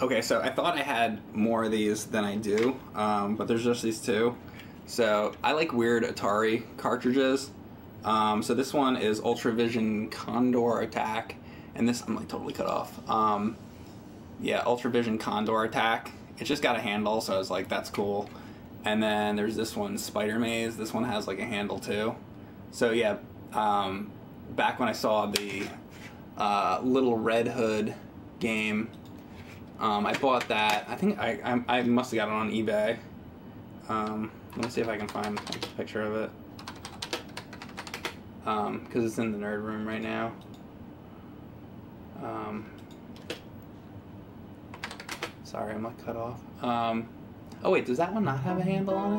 Okay, so I thought I had more of these than I do, um, but there's just these two. So I like weird Atari cartridges. Um, so this one is Ultravision Condor Attack, and this I'm like totally cut off. Um, yeah, Ultravision Condor Attack. It just got a handle, so I was like, that's cool. And then there's this one, Spider Maze. This one has like a handle too. So yeah, um, back when I saw the uh, Little Red Hood game, um, I bought that. I think I, I, I must have got it on eBay. Um, let me see if I can find a picture of it. Because it's in the nerd room right now. Um, sorry, I'm not cut off. Um, oh wait, does that one not have a handle on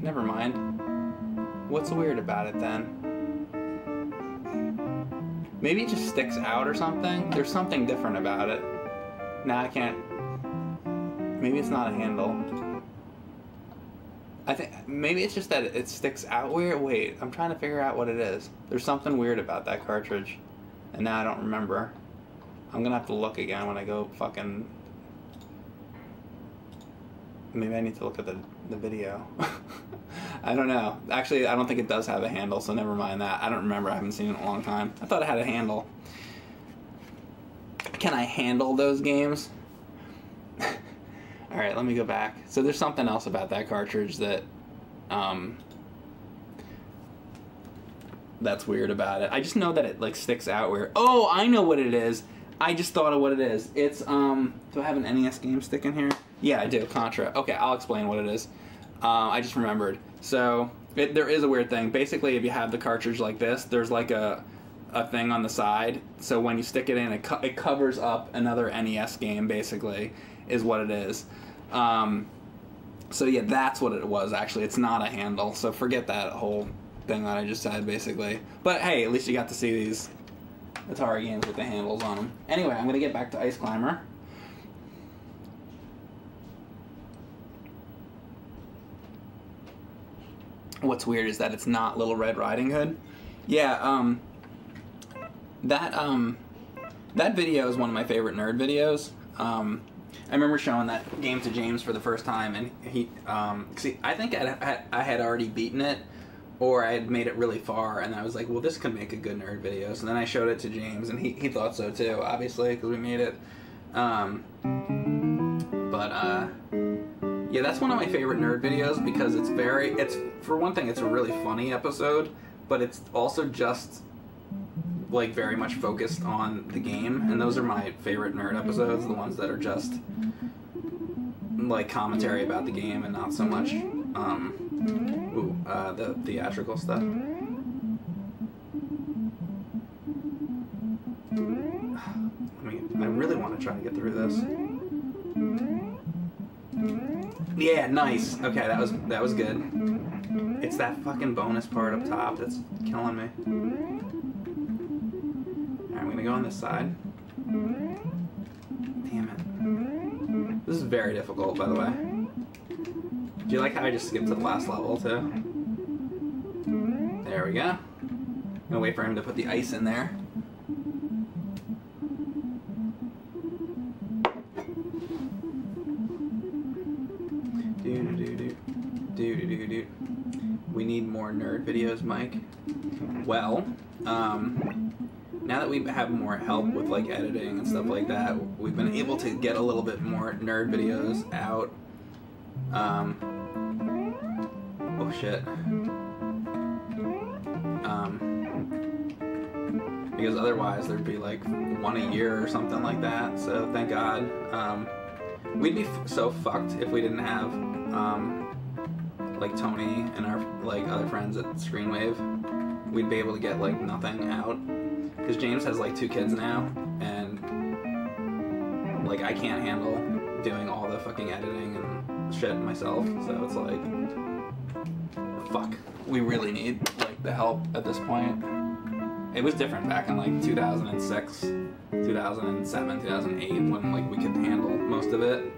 it? Never mind. What's weird about it then? Maybe it just sticks out or something. There's something different about it. Now I can't. Maybe it's not a handle. I think maybe it's just that it sticks out weird. Wait, I'm trying to figure out what it is. There's something weird about that cartridge, and now I don't remember. I'm gonna have to look again when I go fucking. Maybe I need to look at the the video. I don't know. Actually, I don't think it does have a handle, so never mind that. I don't remember. I haven't seen it in a long time. I thought it had a handle. Can I handle those games? All right, let me go back. So there's something else about that cartridge that, um, that's weird about it. I just know that it like sticks out weird. Oh, I know what it is. I just thought of what it is. It's um. Do I have an NES game stick in here? Yeah, I do. Contra. Okay, I'll explain what it is. Uh, I just remembered. So it, there is a weird thing. Basically, if you have the cartridge like this, there's like a a thing on the side. So when you stick it in, it, co- it covers up another NES game. Basically, is what it is. Um, so yeah, that's what it was. Actually, it's not a handle. So forget that whole thing that I just said. Basically, but hey, at least you got to see these Atari games with the handles on them. Anyway, I'm gonna get back to Ice Climber. What's weird is that it's not Little Red Riding Hood. Yeah, um, that um, that video is one of my favorite nerd videos. Um, I remember showing that game to James for the first time, and he, um, see, I think I, I had already beaten it, or I had made it really far, and I was like, well, this could make a good nerd video. So then I showed it to James, and he, he thought so too, obviously, because we made it. Um, but uh, yeah, that's one of my favorite nerd videos because it's very, it's for one thing, it's a really funny episode, but it's also just like very much focused on the game, and those are my favorite nerd episodes, the ones that are just like commentary about the game and not so much um, ooh, uh, the theatrical stuff. I mean, I really want to try to get through this. Yeah, nice. Okay, that was that was good. It's that fucking bonus part up top that's killing me. Alright, I'm gonna go on this side. Damn it. This is very difficult, by the way. Do you like how I just skipped to the last level, too? There we go. I'm gonna wait for him to put the ice in there. More nerd videos, Mike. Well, um, now that we have more help with like editing and stuff like that, we've been able to get a little bit more nerd videos out. Um, oh shit. Um, because otherwise there'd be like one a year or something like that. So thank God. Um, we'd be so fucked if we didn't have um, like Tony and our like other friends at Screenwave. We'd be able to get like nothing out because James has like two kids now, and like I can't handle doing all the fucking editing and shit myself. So it's like, fuck. We really need like the help at this point. It was different back in like 2006, 2007, 2008 when like we could handle most of it,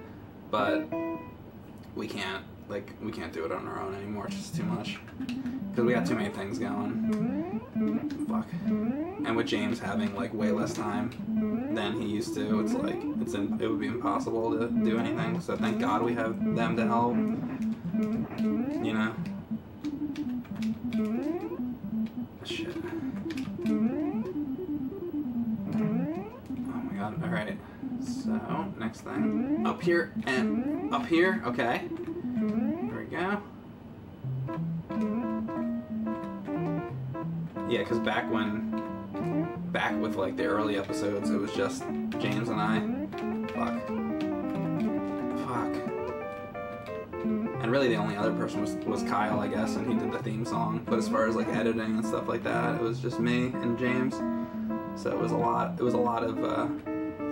but we can't like we can't do it on our own anymore. It's just too much because we got too many things going. Fuck. And with James having like way less time than he used to, it's like it's in, it would be impossible to do anything. So thank God we have them to help. You know. Shit. Oh my God. All right. So next thing up here and up here. Okay. Go. Yeah, because back when, back with like the early episodes, it was just James and I. Fuck. Fuck. And really, the only other person was, was Kyle, I guess, and he did the theme song. But as far as like editing and stuff like that, it was just me and James. So it was a lot. It was a lot of uh,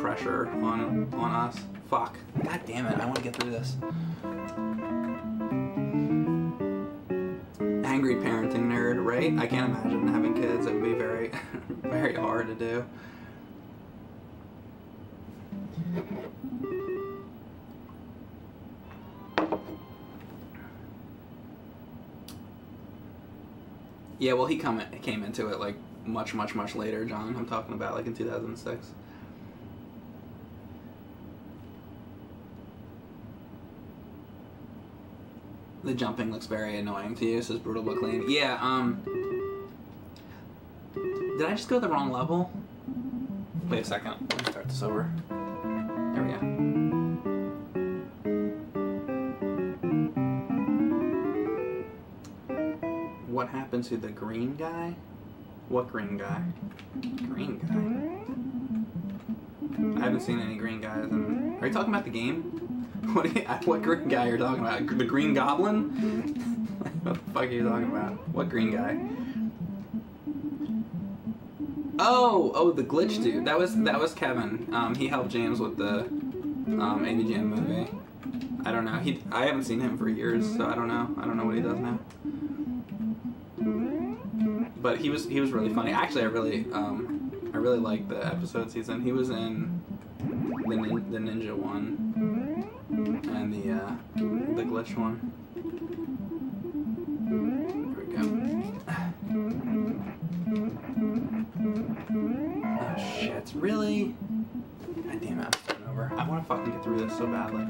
pressure on on us. Fuck. God damn it! I want to get through this. Angry parenting nerd, right? I can't imagine having kids. It would be very, very hard to do. Yeah, well, he come came into it like much, much, much later, John. I'm talking about like in 2006. The jumping looks very annoying to you, says Brutal But Clean. Yeah, um... Did I just go the wrong level? Wait a second. Let me start this over. There we go. What happened to the green guy? What green guy? Green guy? I haven't seen any green guys. In... Are you talking about the game? What, you, what green guy you're you talking about? The Green Goblin? what the fuck are you talking about? What green guy? Oh, oh, the glitch dude. That was that was Kevin. Um, he helped James with the um, AVGN movie. I don't know. He I haven't seen him for years, so I don't know. I don't know what he does now. But he was he was really funny. Actually, I really um, I really liked the episode season. He was in the nin the ninja one and the uh, the glitch one. There we go. Oh shit! Really? God damn it! I'm over. I want to fucking get through this so badly.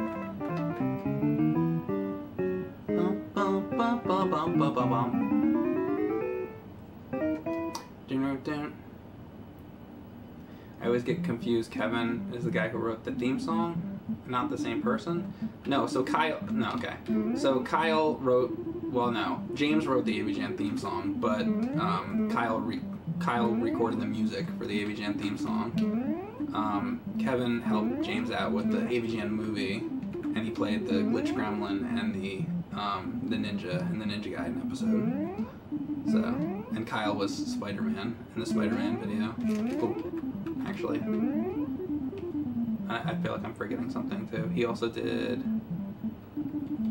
I always get confused. Kevin is the guy who wrote the theme song not the same person? No, so Kyle, no, okay. So Kyle wrote, well, no, James wrote the AVGN theme song, but um, Kyle re Kyle recorded the music for the AVGN theme song. Um, Kevin helped James out with the AVGN movie, and he played the Glitch Gremlin and the um, the Ninja and the Ninja Gaiden episode. So, and Kyle was Spider-Man in the Spider-Man video. Actually. I, I feel like I'm forgetting something too. He also did.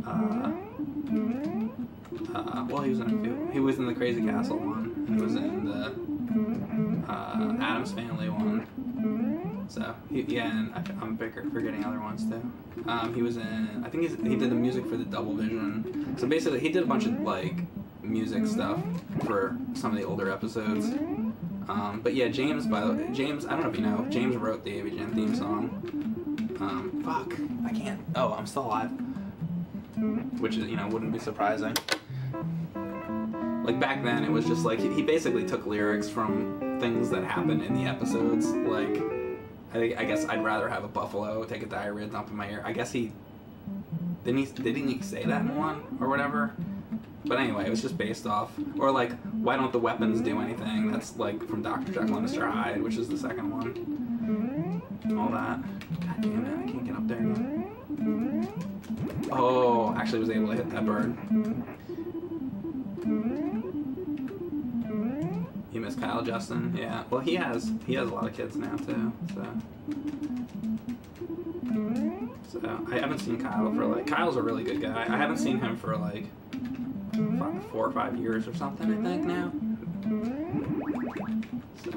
Uh, uh, well, he was in a few. He was in the Crazy Castle one. He was in the uh, Addams Family one. So he, yeah, and I, am forgetting other ones too. Um, he was in. I think he did the music for the Double Vision. So basically, he did a bunch of like music stuff for some of the older episodes. Um, but yeah, James, by the way, James, I don't know if you know, James wrote the AVGN theme song. Um, fuck, I can't. Oh, I'm still alive. Which is, you know, wouldn't be surprising. Like back then, it was just like he, he basically took lyrics from things that happened in the episodes. Like, I I guess I'd rather have a buffalo take a diarrhea dump in my ear. I guess he didn't he didn't he say that in one or whatever. But anyway, it was just based off, or like, why don't the weapons do anything? That's like from Dr. Jekyll and Mr. Hyde, which is the second one. All that. God damn it, I can't get up there. Oh, actually was able to hit that bird. You miss Kyle Justin? Yeah. Well, he has he has a lot of kids now too. So. So I haven't seen Kyle for like Kyle's a really good guy. I haven't seen him for like four or five years or something, I think now. So.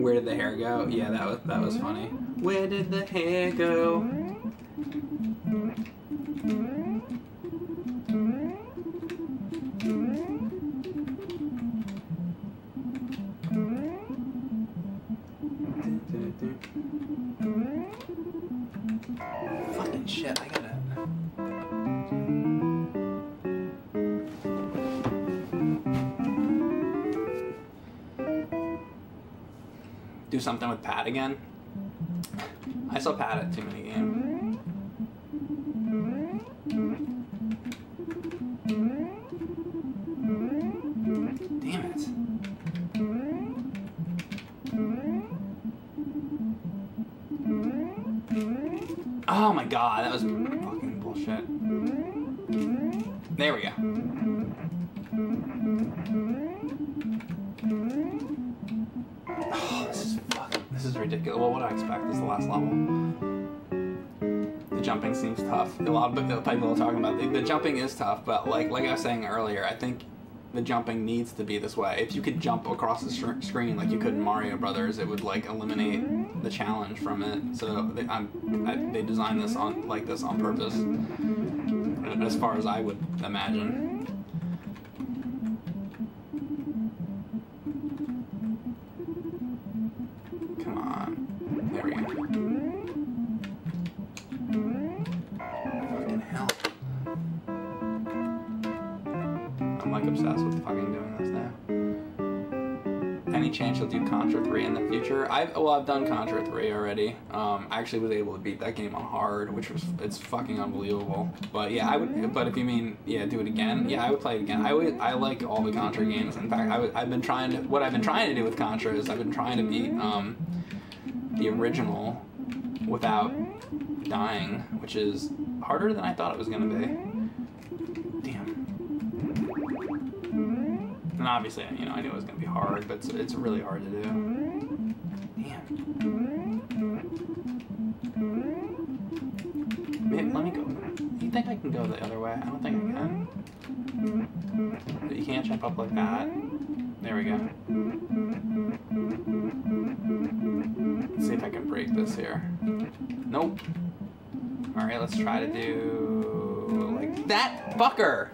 Where did the hair go? Yeah, that was that was funny. Where did the hair go? Do something with Pat again. I saw Pat at too many games. Damn it. Oh my god, that was tough. A lot of people are talking about the, the jumping is tough, but like like I was saying earlier, I think the jumping needs to be this way. If you could jump across the screen like you could in Mario Brothers, it would like eliminate the challenge from it. So they, I, they designed this on like this on purpose, as far as I would imagine. I'm like obsessed with fucking doing this now. Any chance you'll do Contra 3 in the future? I've well, I've done Contra 3 already. Um, I actually was able to beat that game on hard, which was it's fucking unbelievable. But yeah, I would. But if you mean yeah, do it again, yeah, I would play it again. I would. I like all the Contra games. In fact, I I've been trying to. What I've been trying to do with Contra is I've been trying to beat um, the original without dying, which is harder than I thought it was gonna be. And obviously, you know, I knew it was gonna be hard, but it's, it's really hard to do. Damn. Maybe, let me go. You think I can go the other way? I don't think I can. But you can't jump up like that. There we go. Let's see if I can break this here. Nope. Alright, let's try to do like that fucker!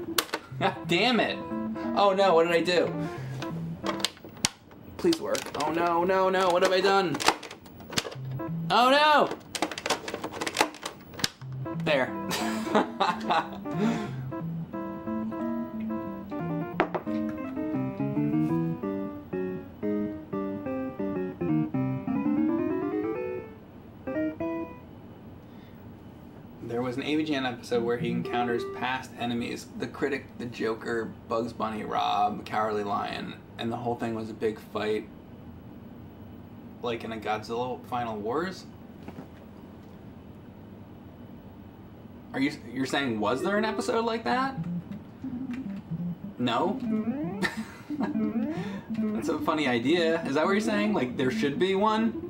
God damn it! Oh no, what did I do? Please work. Oh no, no, no, what have I done? Oh no! There. an episode where he encounters past enemies the critic, the Joker, Bugs Bunny, Rob, Cowardly Lion, and the whole thing was a big fight like in a Godzilla Final Wars. Are you you're saying was there an episode like that? No. That's a funny idea. Is that what you're saying? Like there should be one?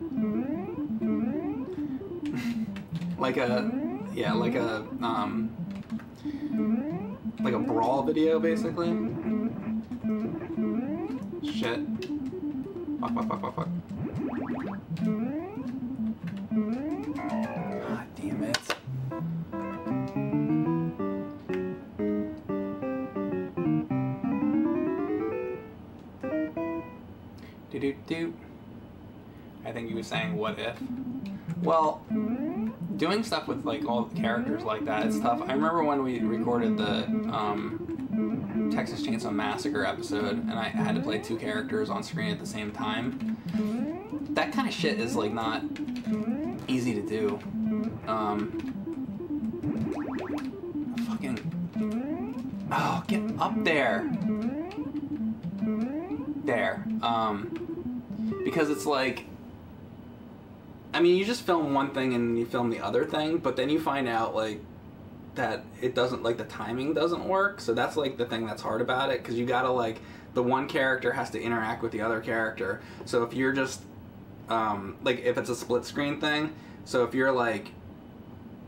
like a yeah, like a um like a brawl video basically. Shit. Fuck fuck fuck fuck fuck. God damn it. Do do do. I think you were saying what if. Well, doing stuff with like all the characters like that, it's tough. I remember when we recorded the um, Texas Chainsaw Massacre episode, and I had to play two characters on screen at the same time. That kind of shit is like not easy to do. Um, fucking. Oh, get up there. There. Um, because it's like. I mean, you just film one thing and you film the other thing, but then you find out like that it doesn't like the timing doesn't work. So that's like the thing that's hard about it because you gotta like the one character has to interact with the other character. So if you're just um, like if it's a split screen thing, so if you're like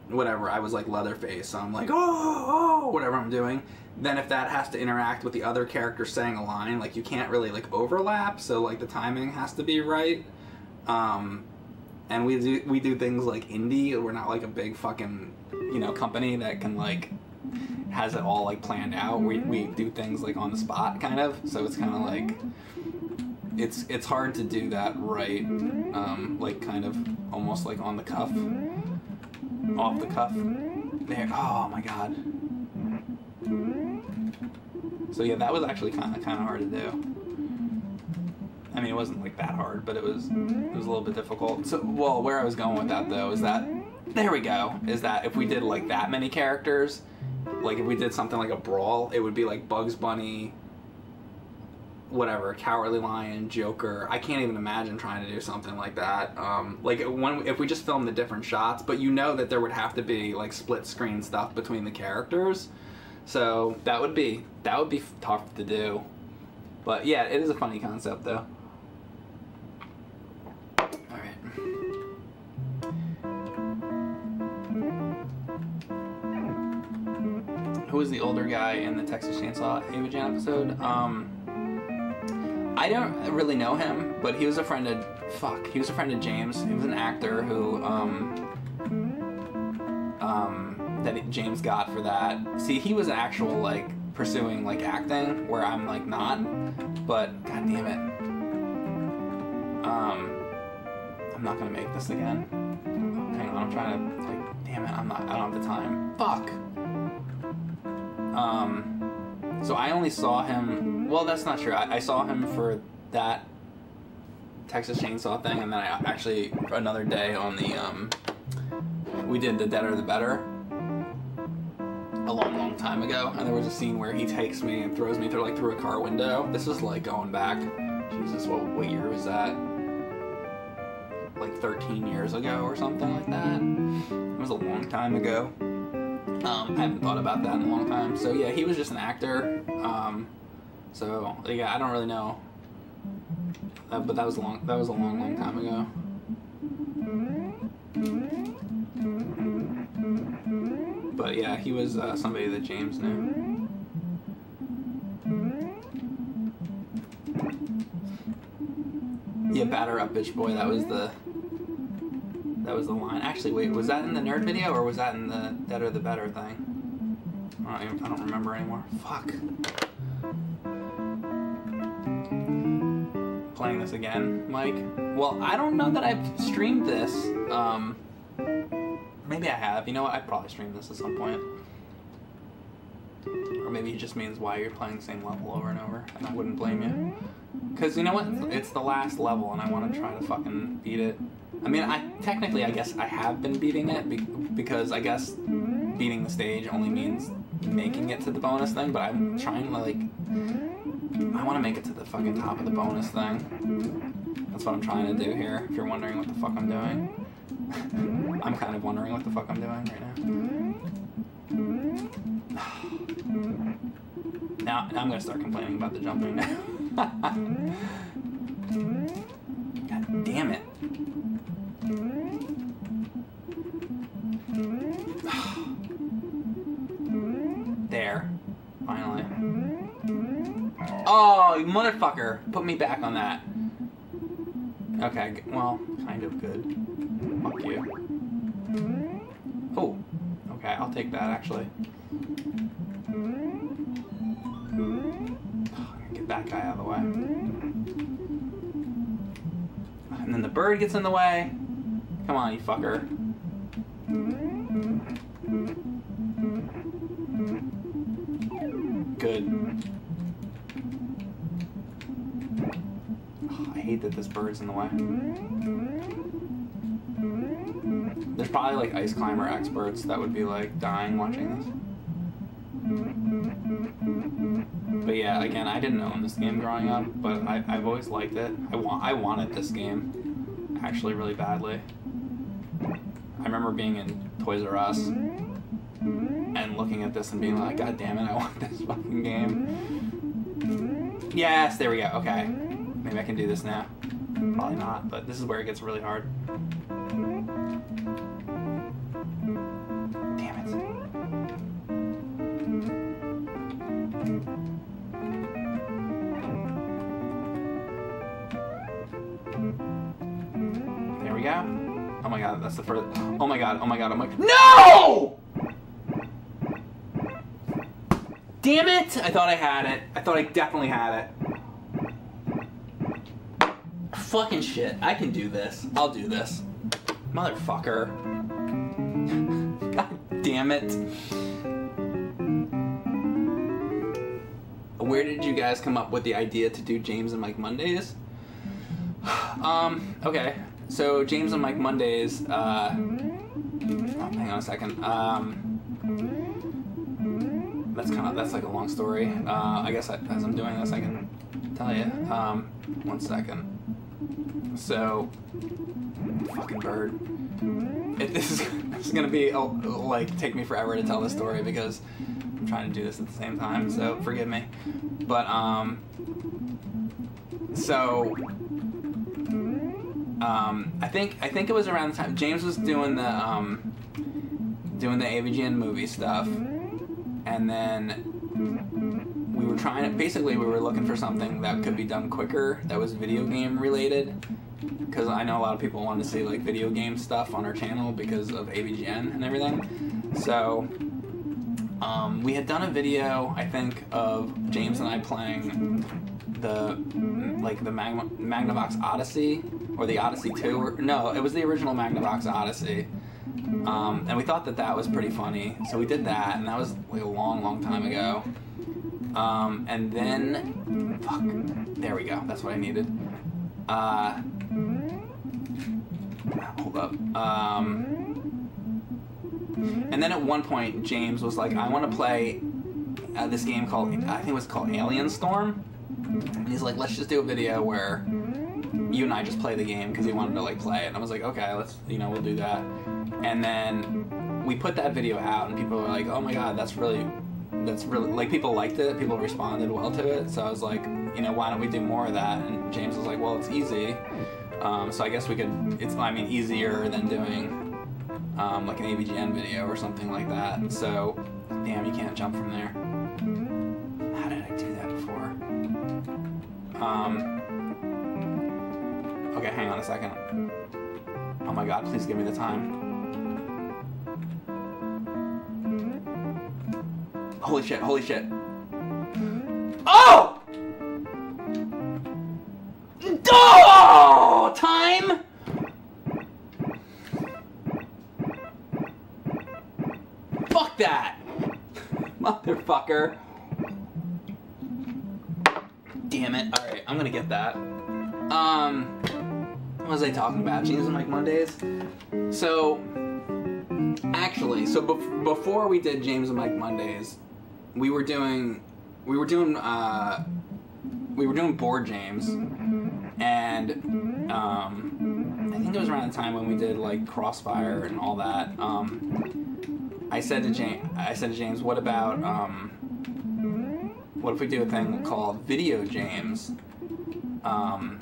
whatever, I was like Leatherface, so I'm like oh oh whatever I'm doing. Then if that has to interact with the other character saying a line, like you can't really like overlap. So like the timing has to be right. Um, and we do we do things like indie. We're not like a big fucking you know company that can like has it all like planned out. We we do things like on the spot kind of. So it's kind of like it's it's hard to do that right, um, like kind of almost like on the cuff, off the cuff. There. Oh my god. So yeah, that was actually kind of kind of hard to do. I mean, it wasn't like that hard, but it was it was a little bit difficult. So, well, where I was going with that though is that there we go. Is that if we did like that many characters, like if we did something like a brawl, it would be like Bugs Bunny, whatever, Cowardly Lion, Joker. I can't even imagine trying to do something like that. Um, like when if we just filmed the different shots, but you know that there would have to be like split screen stuff between the characters. So that would be that would be tough to do. But yeah, it is a funny concept though. Who was the older guy in the Texas Chainsaw Jan episode? Um, I don't really know him, but he was a friend of fuck. He was a friend of James. He was an actor who um, um, that James got for that. See, he was actual like pursuing like acting, where I'm like not. But god damn it, um, I'm not gonna make this again. Hang on, I'm trying to like. Damn it, I'm not. I don't have the time. Fuck. Um, so I only saw him. Well, that's not true. I, I saw him for that Texas Chainsaw thing, and then I actually another day on the um, we did the Deader the Better a long, long time ago, and there was a scene where he takes me and throws me through like through a car window. This is like going back. Jesus, what what year was that? Like 13 years ago or something like that. It was a long time ago. Um, I haven't thought about that in a long time. So yeah, he was just an actor. Um, so yeah, I don't really know. Uh, but that was a long that was a long, long time ago. But yeah, he was uh, somebody that James knew. Yeah, batter up, bitch boy. That was the that was the line. Actually, wait, was that in the nerd video or was that in the Deader the Better thing? I don't, even, I don't remember anymore. Fuck. Playing this again, Mike. Well, I don't know that I've streamed this. Um, maybe I have. You know what? I probably streamed this at some point. Or maybe it just means why you're playing the same level over and over, and I wouldn't blame you. Because you know what? It's the last level, and I want to try to fucking beat it. I mean, I technically, I guess I have been beating it be- because I guess beating the stage only means making it to the bonus thing. But I'm trying to like, I want to make it to the fucking top of the bonus thing. That's what I'm trying to do here. If you're wondering what the fuck I'm doing, I'm kind of wondering what the fuck I'm doing right now. Now, now I'm gonna start complaining about the jumping now. God damn it. There. Finally. Oh, motherfucker. Put me back on that. Okay, well, kind of good. Fuck you. Oh, okay, I'll take that actually. Get that guy out of the way. And then the bird gets in the way. Come on, you fucker. Good. Oh, I hate that this bird's in the way. There's probably like ice climber experts that would be like dying watching this. But yeah, again, I didn't own this game growing up, but I, I've always liked it. I want I wanted this game actually really badly. I remember being in Toys R Us and looking at this and being like, God damn it, I want this fucking game. Yes, there we go. Okay. Maybe I can do this now. Probably not, but this is where it gets really hard. Oh my god, oh my god. No! Damn it! I thought I had it. I thought I definitely had it. fucking shit. I can do this. I'll do this. Motherfucker. God damn it. Where did you guys come up with the idea to do James and Mike Mondays? Um, okay. So James and Mike Mondays, uh, a second. Um, that's kind of, that's like a long story. Uh, I guess I, as I'm doing this, I can tell you. Um, one second. So, fucking bird. It, this, is, this is gonna be, oh, like, take me forever to tell this story because I'm trying to do this at the same time, so forgive me. But, um, so, um, I think I think it was around the time James was doing the um, doing the AVGN movie stuff, and then we were trying to basically we were looking for something that could be done quicker that was video game related. Because I know a lot of people want to see like video game stuff on our channel because of AVGN and everything. So um, we had done a video I think of James and I playing the like the Magma, Magnavox Odyssey or the Odyssey 2 or no it was the original Magnavox Odyssey um, and we thought that that was pretty funny. So we did that and that was like a long long time ago. Um, and then fuck there we go. That's what I needed. Uh, hold up. Um, and then at one point James was like I want to play uh, this game called I think it was called Alien Storm. And he's like, let's just do a video where you and I just play the game because he wanted to like play it. And I was like, okay, let's, you know, we'll do that. And then we put that video out, and people were like, oh my god, that's really, that's really, like people liked it. People responded well to it. So I was like, you know, why don't we do more of that? And James was like, well, it's easy. Um, so I guess we could, it's, I mean, easier than doing um, like an AVGN video or something like that. So, damn, you can't jump from there. How did I do that before? Um, okay, hang on a second. Oh my god, please give me the time. Holy shit, holy shit. Oh! Oh! Time! Fuck that! Motherfucker. Damn it. Alright, I'm gonna get that. Um, what was I talking about? James and Mike Mondays? So, actually, so bef- before we did James and Mike Mondays, we were doing, we were doing, uh, we were doing board games, and, um, I think it was around the time when we did, like, Crossfire and all that, um, I said to James, I said to James, what about, um, what if we do a thing called Video James? Um,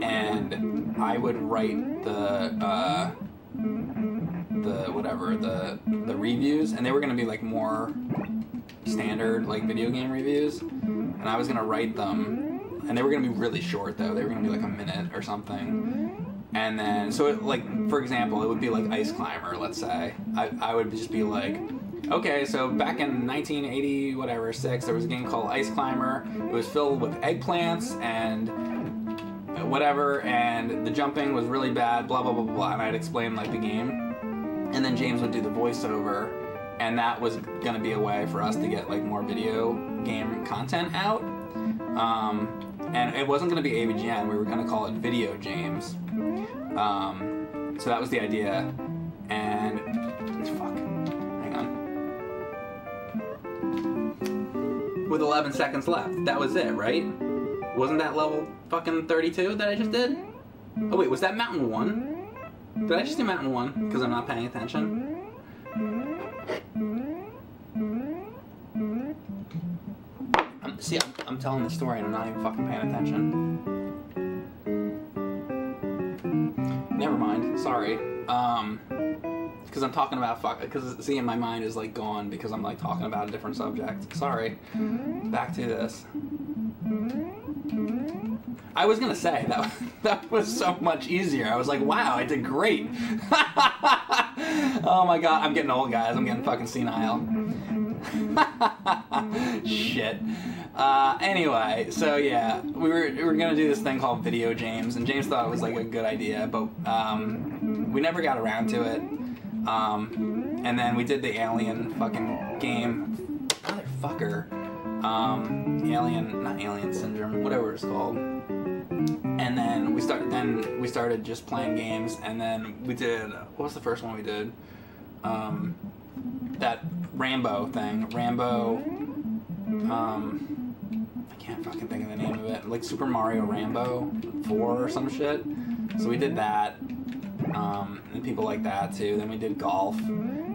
and I would write the uh, the whatever the the reviews, and they were gonna be like more standard like video game reviews, and I was gonna write them, and they were gonna be really short though. They were gonna be like a minute or something. And then, so it, like for example, it would be like Ice Climber. Let's say I, I would just be like, Okay, so back in 1980, whatever, six, there was a game called Ice Climber. It was filled with eggplants and whatever, and the jumping was really bad, blah, blah, blah, blah, and I'd explain, like, the game. And then James would do the voiceover, and that was gonna be a way for us to get, like, more video game content out. Um, and it wasn't gonna be AVGN, we were gonna call it Video James. Um, so that was the idea. And, fuck, hang on. with 11 seconds left. That was it, right? Wasn't that level fucking 32 that I just did? Oh wait, was that Mountain 1? Did I just do Mountain 1? Because I'm not paying attention? I'm, telling the story and I'm not even fucking paying attention. Never mind. Sorry. Um, because I'm talking about fuck. Because see, my mind is like gone because I'm like talking about a different subject. Sorry. Back to this. I was gonna say that that was so much easier. I was like, wow, I did great. oh my god, I'm getting old, guys. I'm getting fucking senile. Shit. Uh, anyway, so yeah, we were we were gonna do this thing called Video James, and James thought it was like a good idea, but um, we never got around to it. Um, and then we did the Alien fucking game, motherfucker. Um, Alien, not Alien Syndrome, whatever it's called. And then we start. Then we started just playing games, and then we did. What was the first one we did? Um, that Rambo thing. Rambo. Um, can't fucking think of the name of it. Like Super Mario Rambo 4 or some shit. So we did that. Um, and people like that too. Then we did golf.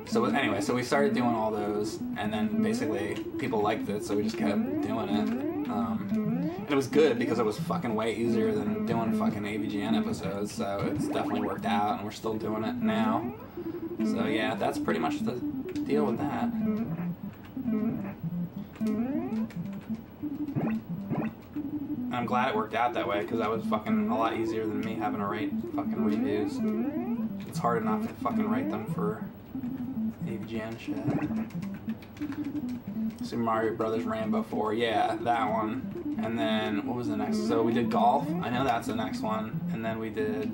So anyway, so we started doing all those, and then basically people liked it, so we just kept doing it. Um, and it was good because it was fucking way easier than doing fucking AVGN episodes. So it's definitely worked out, and we're still doing it now. So yeah, that's pretty much the deal with that. And I'm glad it worked out that way because that was fucking a lot easier than me having to write fucking reviews. It's hard enough to fucking write them for AVGN shit. Super Mario Brothers Rambo 4, yeah, that one. And then what was the next? So we did golf. I know that's the next one. And then we did.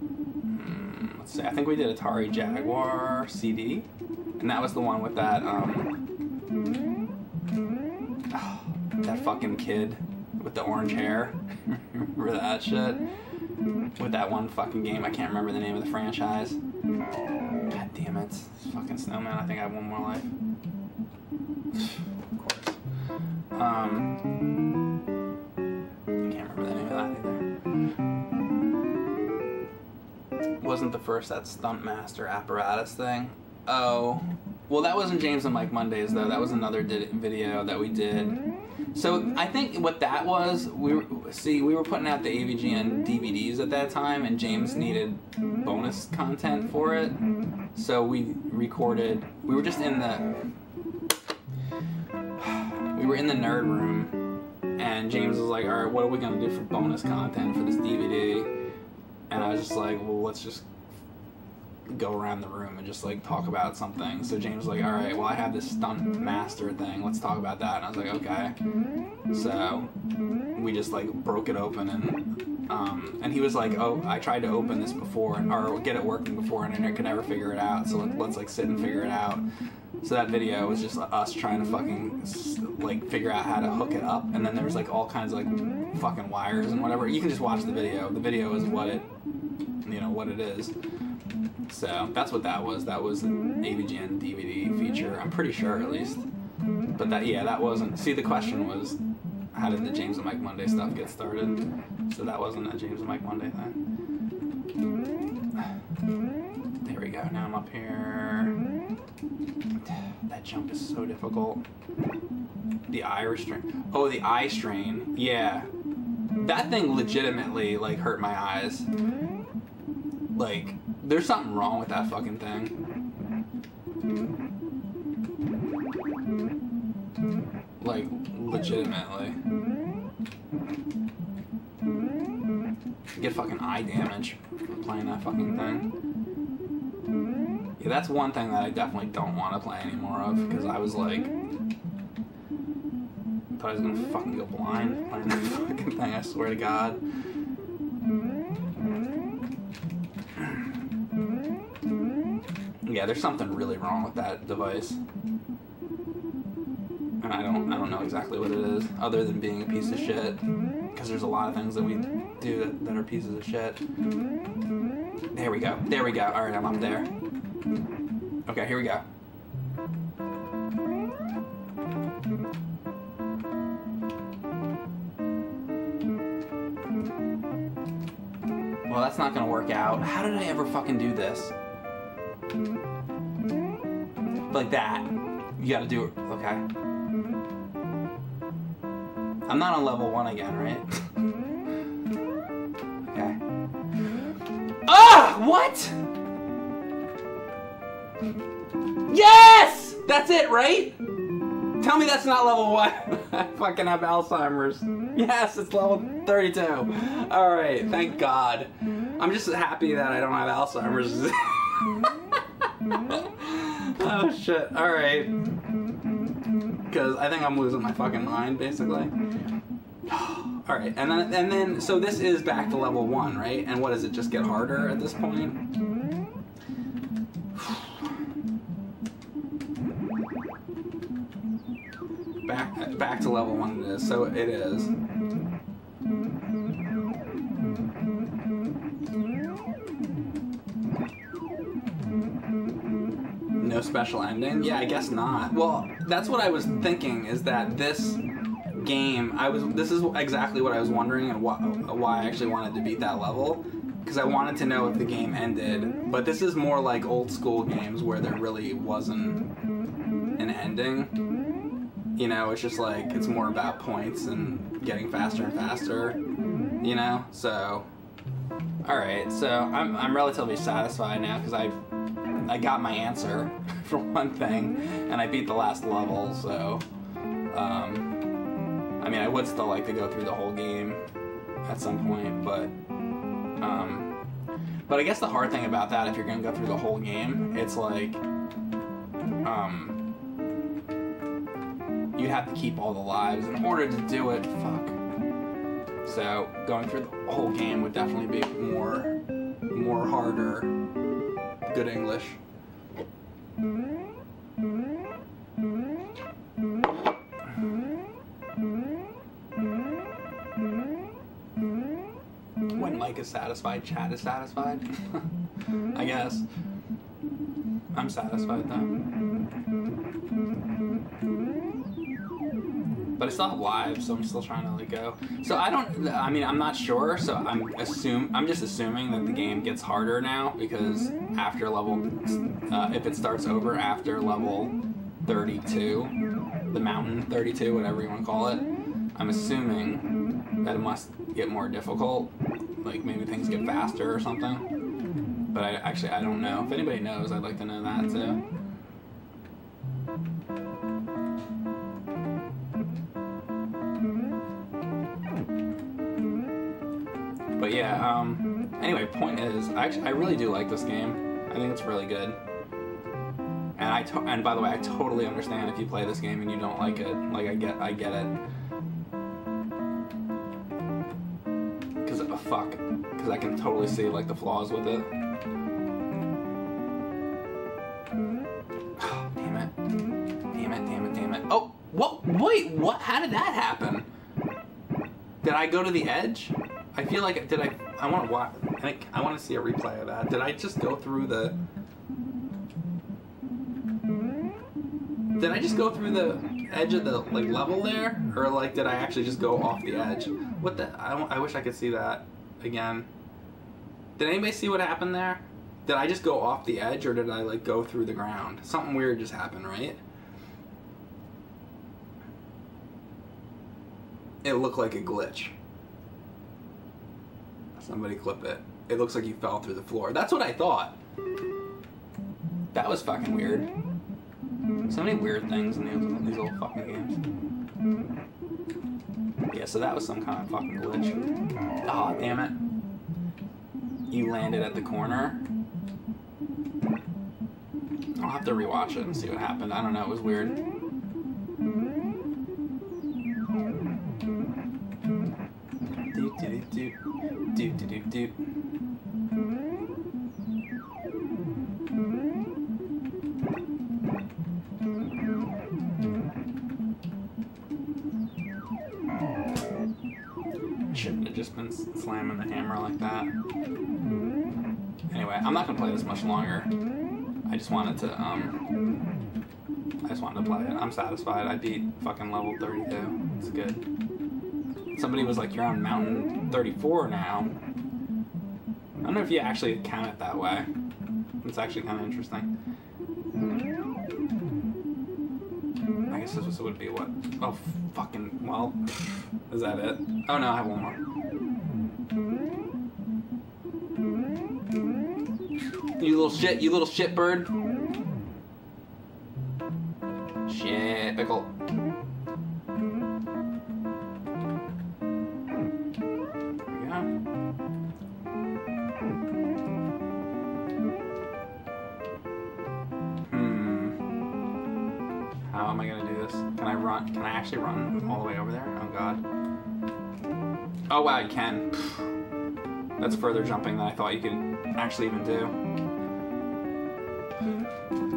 mm, let's see. I think we did Atari Jaguar CD, and that was the one with that um. that fucking kid with the orange hair. remember that shit? With that one fucking game, I can't remember the name of the franchise. God damn it. Fucking snowman, I think I have one more life. of course. Um, I can't remember the name of that either. Wasn't the first that Stuntmaster apparatus thing? Oh, well, that wasn't James and Mike Mondays though. That was another video that we did. So I think what that was, we were, see we were putting out the AVGN DVDs at that time, and James needed bonus content for it. So we recorded. We were just in the. We were in the nerd room, and James was like, "All right, what are we gonna do for bonus content for this DVD?" And I was just like, "Well, let's just go around the room and just like talk about something. So James was like, all right, well, I have this stunt master thing. Let's talk about that. And I was like, okay. So we just like broke it open and um, and he was like, oh, I tried to open this before and or get it working before and I could never figure it out. So let, let's like sit and figure it out. So that video was just us trying to fucking like figure out how to hook it up, and then there was like all kinds of like fucking wires and whatever. You can just watch the video. The video is what it, you know, what it is. So that's what that was. That was an AVGN DVD feature. I'm pretty sure, at least. But that, yeah, that wasn't. See, the question was, how did the James and Mike Monday stuff get started? So that wasn't a James and Mike Monday thing. There we go. Now I'm up here. That jump is so difficult. The eye restraint. Oh, the eye strain. Yeah. That thing legitimately like hurt my eyes. Like, there's something wrong with that fucking thing. Like, legitimately. Get fucking eye damage from playing that fucking thing. Yeah, that's one thing that I definitely don't want to play anymore of, because I was like, thought I was gonna fucking go blind playing that fucking thing, I swear to God. Yeah, there's something really wrong with that device. And I don't I don't know exactly what it is, other than being a piece of shit. Because there's a lot of things that we do that, that are pieces of shit. There we go. There we go. Alright, I'm up there. Okay, here we go. Well, that's not gonna work out. How did I ever fucking do this? Like that. You gotta do it. Okay. I'm not on level one again, right? okay. Ah! What? Yes! That's it, right? Tell me that's not level one. I fucking have Alzheimer's. Yes, it's level 32. Alright, thank God. I'm just happy that I don't have Alzheimer's. oh shit, alright. because I think I'm losing my fucking mind, basically. All right, and then and then so this is back to level one, right? And what does it just get harder at this point? Back back to level one it is. So it is. Special ending? Yeah, I guess not. Well, that's what I was thinking. Is that this game? I was. This is exactly what I was wondering, and why, why I actually wanted to beat that level, because I wanted to know if the game ended. But this is more like old school games where there really wasn't an ending. You know, it's just like it's more about points and getting faster and faster. You know, so. All right, so I'm I'm relatively satisfied now because I I got my answer for one thing, and I beat the last level. So, um, I mean, I would still like to go through the whole game at some point, but um, but I guess the hard thing about that, if you're gonna go through the whole game, it's like um, you have to keep all the lives in order to do it. Fuck. So going through the whole game would definitely be more more harder. Good English. When Mike is satisfied, Chad is satisfied. I guess. I'm satisfied though. But I still have lives, so I'm still trying to like go. So I don't. I mean, I'm not sure. So I'm assume. I'm just assuming that the game gets harder now because after level, uh, if it starts over after level 32, the mountain 32, whatever you want to call it, I'm assuming that it must get more difficult. Like maybe things get faster or something. But I actually I don't know. If anybody knows, I'd like to know that too. Point is, I, actually, I really do like this game. I think it's really good. And I to- and by the way, I totally understand if you play this game and you don't like it. Like I get, I get it. Cause uh, fuck, cause I can totally see like the flaws with it. damn it, damn it, damn it, damn it. Oh, what? Wait, what? How did that happen? Did I go to the edge? I feel like did I? I want to watch. I I want to see a replay of that. Did I just go through the? Did I just go through the edge of the like level there, or like did I actually just go off the edge? What the? I, I wish I could see that again. Did anybody see what happened there? Did I just go off the edge, or did I like go through the ground? Something weird just happened, right? It looked like a glitch. Somebody clip it. It looks like you fell through the floor. That's what I thought. That was fucking weird. So many weird things in these, old fucking games. Yeah, so that was some kind of fucking glitch. Oh, damn it. You landed at the corner. I'll have to rewatch it and see what happened. I don't know, it was weird. Doot, doot, doot, doot, doot, doot, slamming the hammer like that. Anyway, I'm not gonna play this much longer. I just wanted to, um, I just wanted to play it. I'm satisfied. I beat fucking level 32. It's good. Somebody was like, you're on mountain 34 now. I don't know if you actually count it that way. It's actually kind of interesting. I guess this would be what? Oh, fucking, well, is that it? Oh no, I have one more. You little shit, you little shit bird. Shit, pickle. Hmm. How am I gonna do this? Can I I run? Can I actually run all the way over there? Oh god. Oh wow, you can. That's further jumping than I thought you could actually even do.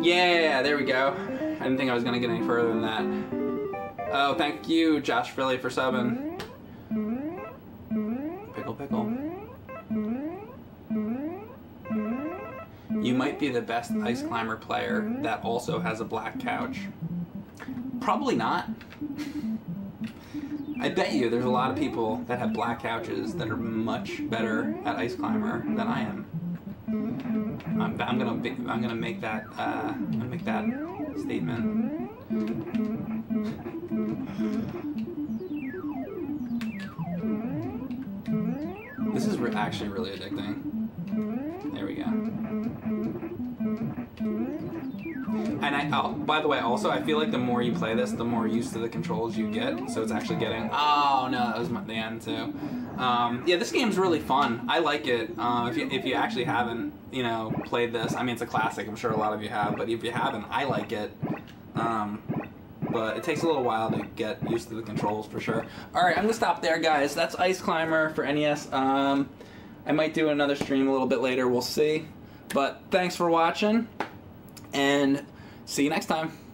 Yeah, there we go. I didn't think I was gonna get any further than that. Oh, thank you, Josh Philly, for subbing. Pickle, pickle. You might be the best ice climber player that also has a black couch. Probably not. I bet you there's a lot of people that have black couches that are much better at ice climber than I am. I'm, I'm gonna I'm gonna make that uh, I'm gonna make that statement. This is re- actually really addicting. There we go. And I, oh, by the way, also I feel like the more you play this, the more used to the controls you get. So it's actually getting. Oh no, that was my, the end too. Um, yeah, this game's really fun. I like it. Uh, if you if you actually haven't, you know, played this, I mean, it's a classic. I'm sure a lot of you have, but if you haven't, I like it. Um, but it takes a little while to get used to the controls for sure. All right, I'm gonna stop there, guys. That's Ice Climber for NES. Um, I might do another stream a little bit later. We'll see. But thanks for watching, and see you next time.